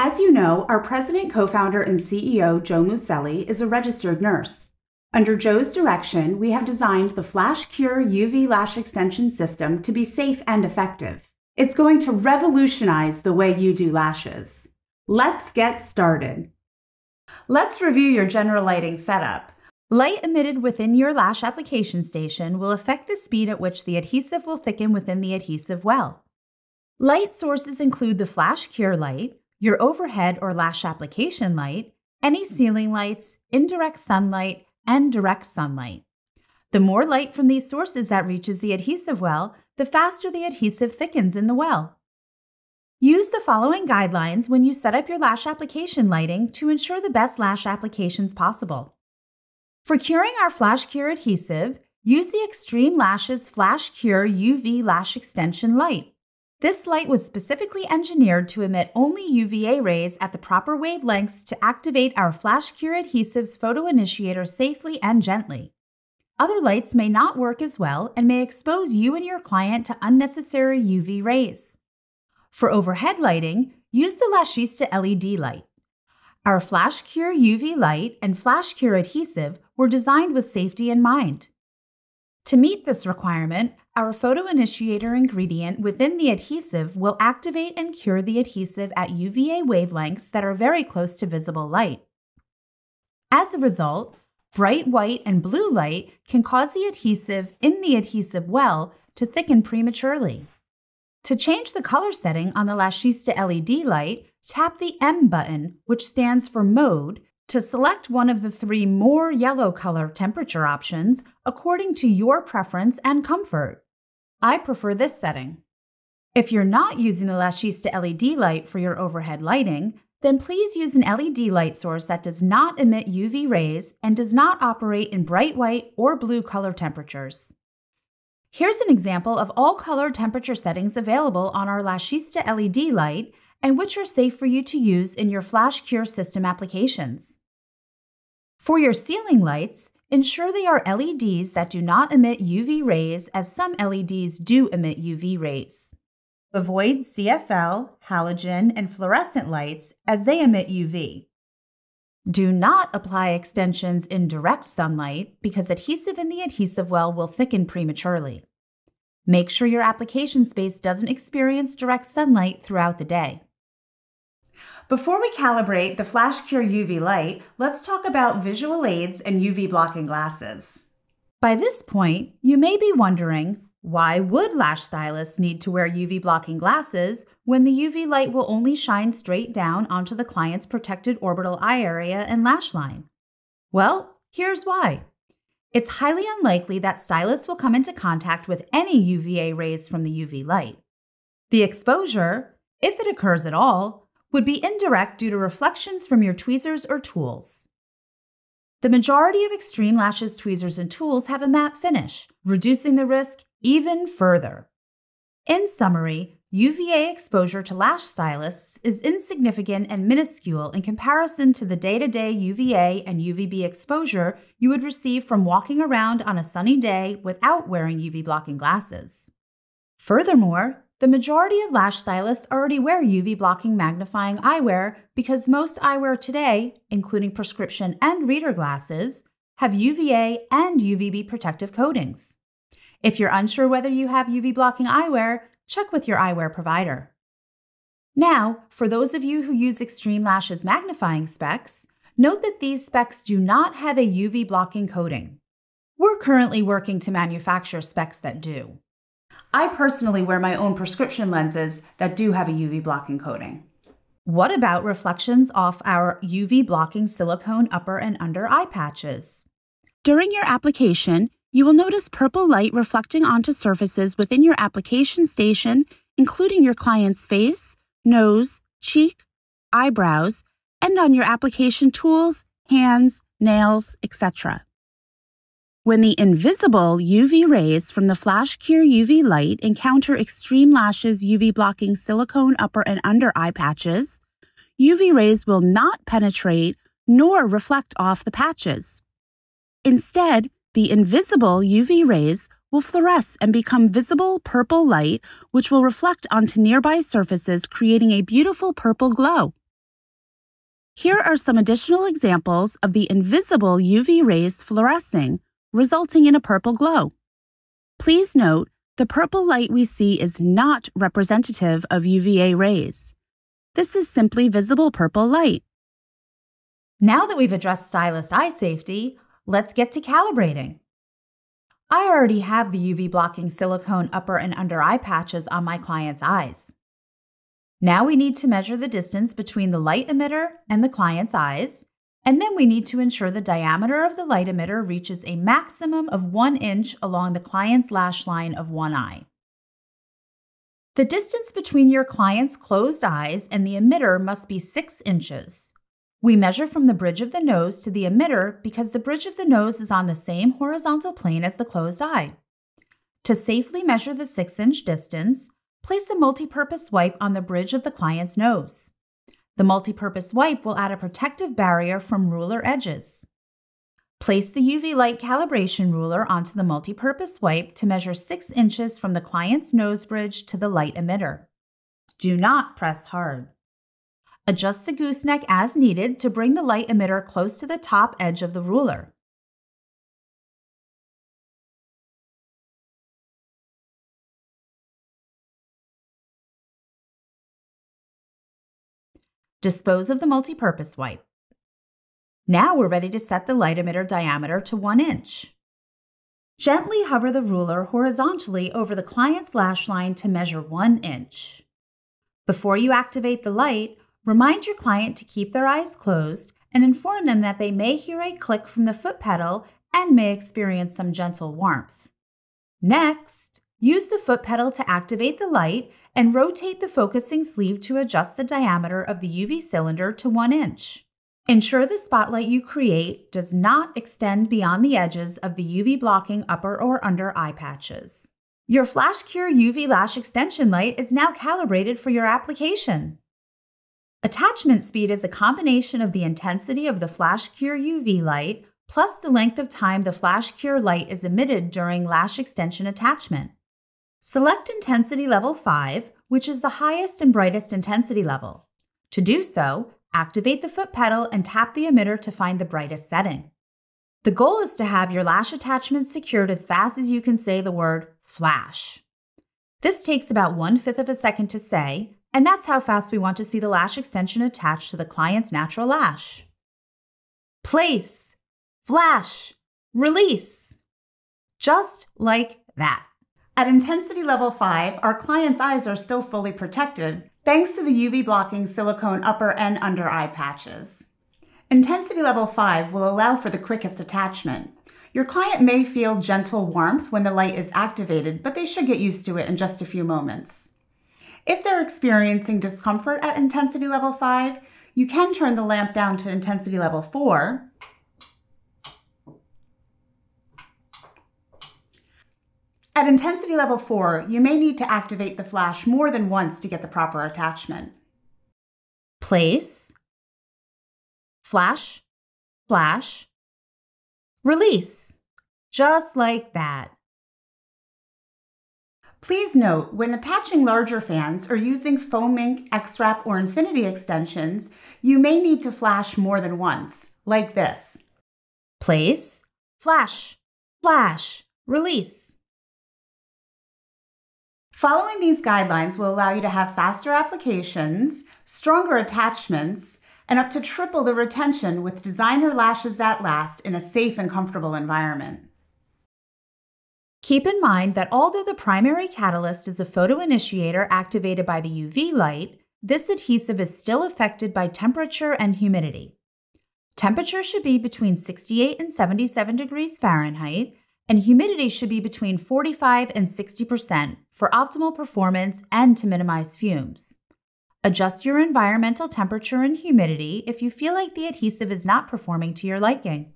As you know, our president, co founder, and CEO, Jo Mousselli, is a registered nurse. Under Jo's direction, we have designed the Flash Cure UV lash extension system to be safe and effective. It's going to revolutionize the way you do lashes. Let's get started. Let's review your general lighting setup. Light emitted within your lash application station will affect the speed at which the adhesive will thicken within the adhesive well. Light sources include the Flash Cure light, your overhead or lash application light, any ceiling lights, indirect sunlight, and direct sunlight. The more light from these sources that reaches the adhesive well, the faster the adhesive thickens in the well. Use the following guidelines when you set up your lash application lighting to ensure the best lash applications possible. For curing our Flash Cure adhesive, use the Xtreme Lashes Flash Cure UV Lash Extension Light. This light was specifically engineered to emit only UVA rays at the proper wavelengths to activate our Flash Cure adhesive's photoinitiator safely and gently. Other lights may not work as well and may expose you and your client to unnecessary UV rays. For overhead lighting, use the Lashista LED light. Our Flash Cure UV light and Flash Cure adhesive were designed with safety in mind. To meet this requirement, our photoinitiator ingredient within the adhesive will activate and cure the adhesive at UVA wavelengths that are very close to visible light. As a result, bright white and blue light can cause the adhesive in the adhesive well to thicken prematurely. To change the color setting on the Lashista LED light, tap the M button, which stands for Mode, to select one of the three more yellow color temperature options according to your preference and comfort. I prefer this setting. If you're not using the Lashista LED light for your overhead lighting, then please use an LED light source that does not emit UV rays and does not operate in bright white or blue color temperatures. Here's an example of all color temperature settings available on our Lashista LED light and which are safe for you to use in your Flash Cure system applications. For your ceiling lights, ensure they are LEDs that do not emit UV rays as some LEDs do emit UV rays. Avoid CFL, halogen, and fluorescent lights as they emit UV. Do not apply extensions in direct sunlight because adhesive in the adhesive well will thicken prematurely. Make sure your application space doesn't experience direct sunlight throughout the day. Before we calibrate the Flash Cure UV light, let's talk about visual aids and UV blocking glasses. By this point, you may be wondering, why would lash stylists need to wear UV blocking glasses when the UV light will only shine straight down onto the client's protected orbital eye area and lash line? Well, here's why. It's highly unlikely that stylists will come into contact with any UVA rays from the UV light. The exposure, if it occurs at all, would be indirect due to reflections from your tweezers or tools. The majority of Xtreme Lashes tweezers and tools have a matte finish, reducing the risk even further. In summary, UVA exposure to lash stylists is insignificant and minuscule in comparison to the day to day UVA and UVB exposure you would receive from walking around on a sunny day without wearing UV blocking glasses. Furthermore, the majority of lash stylists already wear UV blocking magnifying eyewear because most eyewear today, including prescription and reader glasses, have UVA and UVB protective coatings. If you're unsure whether you have UV blocking eyewear, check with your eyewear provider. Now, for those of you who use Xtreme Lashes magnifying specs, note that these specs do not have a UV blocking coating. We're currently working to manufacture specs that do. I personally wear my own prescription lenses that do have a UV blocking coating. What about reflections off our UV blocking silicone upper and under eye patches? During your application, you will notice purple light reflecting onto surfaces within your application station, including your client's face, nose, cheek, eyebrows, and on your application tools, hands, nails, etc. When the invisible UV rays from the Flash Cure UV light encounter Xtreme Lashes UV blocking silicone upper and under eye patches, UV rays will not penetrate nor reflect off the patches. Instead, the invisible UV rays will fluoresce and become visible purple light, which will reflect onto nearby surfaces, creating a beautiful purple glow. Here are some additional examples of the invisible UV rays fluorescing, resulting in a purple glow. Please note, the purple light we see is not representative of UVA rays. This is simply visible purple light. Now that we've addressed stylist eye safety, let's get to calibrating. I already have the UV blocking silicone upper and under eye patches on my client's eyes. Now we need to measure the distance between the light emitter and the client's eyes, and then we need to ensure the diameter of the light emitter reaches a maximum of one inch along the client's lash line of one eye. The distance between your client's closed eyes and the emitter must be 6 inches. We measure from the bridge of the nose to the emitter because the bridge of the nose is on the same horizontal plane as the closed eye. To safely measure the 6 inch distance, place a multi-purpose wipe on the bridge of the client's nose. The multi-purpose wipe will add a protective barrier from ruler edges. Place the UV light calibration ruler onto the multi-purpose wipe to measure 6 inches from the client's nose bridge to the light emitter. Do not press hard. Adjust the gooseneck as needed to bring the light emitter close to the top edge of the ruler. Dispose of the multi-purpose wipe. Now we're ready to set the light emitter diameter to 1 inch. Gently hover the ruler horizontally over the client's lash line to measure 1 inch. Before you activate the light, remind your client to keep their eyes closed and inform them that they may hear a click from the foot pedal and may experience some gentle warmth. Next, use the foot pedal to activate the light and rotate the focusing sleeve to adjust the diameter of the UV cylinder to 1 inch. Ensure the spotlight you create does not extend beyond the edges of the UV blocking upper or under eye patches. Your Flash Cure UV Lash Extension Light is now calibrated for your application. Attachment speed is a combination of the intensity of the Flash Cure UV light plus the length of time the Flash Cure light is emitted during lash extension attachment. Select Intensity Level 5, which is the highest and brightest intensity level. To do so, activate the foot pedal and tap the emitter to find the brightest setting. The goal is to have your lash attachment secured as fast as you can say the word flash. This takes about one fifth of a second to say, and that's how fast we want to see the lash extension attached to the client's natural lash. Place, flash, release. Just like that. At intensity level 5, our client's eyes are still fully protected thanks to the UV blocking silicone upper and under eye patches. Intensity level 5 will allow for the quickest attachment. Your client may feel gentle warmth when the light is activated, but they should get used to it in just a few moments. If they're experiencing discomfort at intensity level 5, you can turn the lamp down to intensity level 4 At intensity level 4, you may need to activate the flash more than once to get the proper attachment. Place, flash, flash, release, just like that. Please note, when attaching larger fans or using foam ink, X-Wrap, or Infinity extensions, you may need to flash more than once, like this. Place, flash, flash, release. Following these guidelines will allow you to have faster applications, stronger attachments, and up to triple the retention with designer lashes that last in a safe and comfortable environment. Keep in mind that although the primary catalyst is a photoinitiator activated by the UV light, this adhesive is still affected by temperature and humidity. Temperature should be between 68 and 77 degrees Fahrenheit, and humidity should be between 45 and 60% for optimal performance and to minimize fumes. Adjust your environmental temperature and humidity if you feel like the adhesive is not performing to your liking.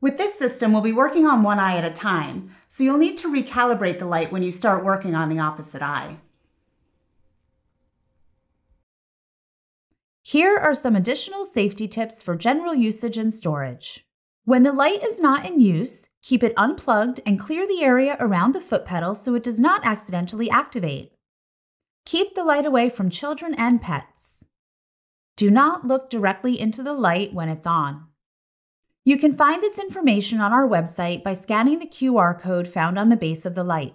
With this system, we'll be working on one eye at a time, so you'll need to recalibrate the light when you start working on the opposite eye. Here are some additional safety tips for general usage and storage. When the light is not in use, keep it unplugged and clear the area around the foot pedal so it does not accidentally activate. Keep the light away from children and pets. Do not look directly into the light when it's on. You can find this information on our website by scanning the QR code found on the base of the light.